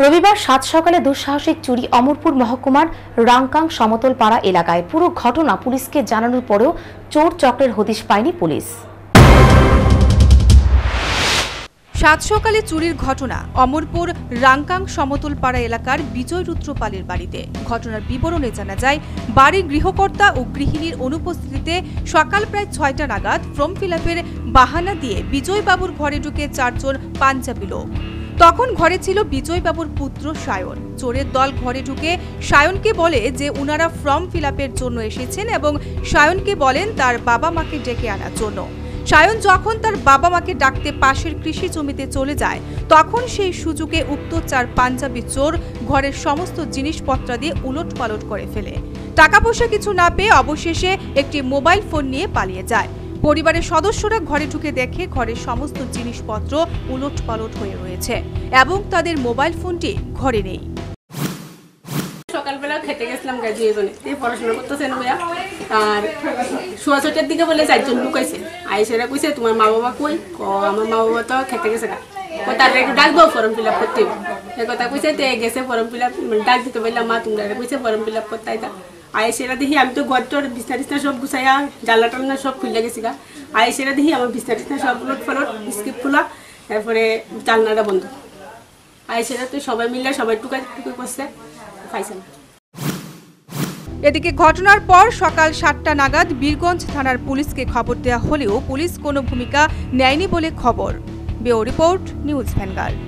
রবিবার সাত সকালে দুঃসাহসিক চুরি অমরপুর মহকুমার রাংকাং সমতল পাড়া এলাকায় পুরো ঘটনা পুলিশকে জানানোর পরেও চোর চক্রের হদিশ পায়নি পুলিশ। সাত সকালে চুরির ঘটনা অমরপুর রাংকাং সমতলপাড়া এলাকার বিজয় রুদ্রপালের বাড়িতে। ঘটনার বিবরণে জানা যায় বাড়ির গৃহকর্তা ও গৃহিণীর অনুপস্থিতিতে সকাল প্রায় ছয়টা নাগাদ ফর্ম ফিল বাহানা দিয়ে বিজয়বাবুর ঘরে ঢুকে চারজন পাঞ্জাবি লোক। তখন ঘরে ছিল বিজয়বাবুর পুত্র সায়ন। চোরের দল ঘরে ঢুকে সায়নকে বলে যে উনারা ফর্ম ফিল জন্য এসেছেন এবং সায়নকে বলেন তার বাবা মাকে ডেকে আনার জন্য। সায়ন যখন তার বাবা মাকে ডাকতে পাশের কৃষি জমিতে চলে যায়, তখন সেই সুযোগে উক্ত চার পাঞ্জাবি চোর ঘরের সমস্ত জিনিসপত্র দিয়ে উলট পালট করে ফেলে। টাকা পয়সা কিছু না পেয়ে অবশেষে একটি মোবাইল ফোন নিয়ে পালিয়ে যায়। পরিবারের সদস্যরা ঘরে ঢুকে দেখে ঘরের সমস্ত জিনিসপত্র উলট পালট হয়ে রয়েছে এবং তাদের মোবাইল ফোনটি ঘরে নেই। সকালবেলা খেতে গেছিলাম পড়াশোনা করতেছেন বইয়া আর দিকে বলে চারজন লুকাইছে কইছে, তোমার মা বাবা কই? ক, আমার মা বাবা তো খেতে গেছে না ও তার একটু ডাক ফর্ম ফিল আপ করতে। এ কথা কইছে গেছে ফর্ম ফিল আপ ডাক দিতে বললাম, মা, তোমরা কইছে ফর্ম ফিল আপ করতে আইসেরা দেখি, আমি তো গদ্দর বিছনা টিছনা সব গুছাইয়া জ্বালা টালনা সব খুলে গেছি গা আইসেরা দেখি, আমার বিছনা টিছনা সব উলট ফলট স্কিপ খোলা তারপরে জানলাটা বন্ধ। আইসেরা তো সবাই মিলে, সবাই টুকা টুকি করছে, পাইছে না। এদিকে ঘটনার পর সকাল সাতটা নাগাদ বীরগঞ্জ থানার পুলিশকে খবর দেওয়া হলেও পুলিশ কোনো ভূমিকা নেয়নি বলে খবর। Bureau report, news Vanguard.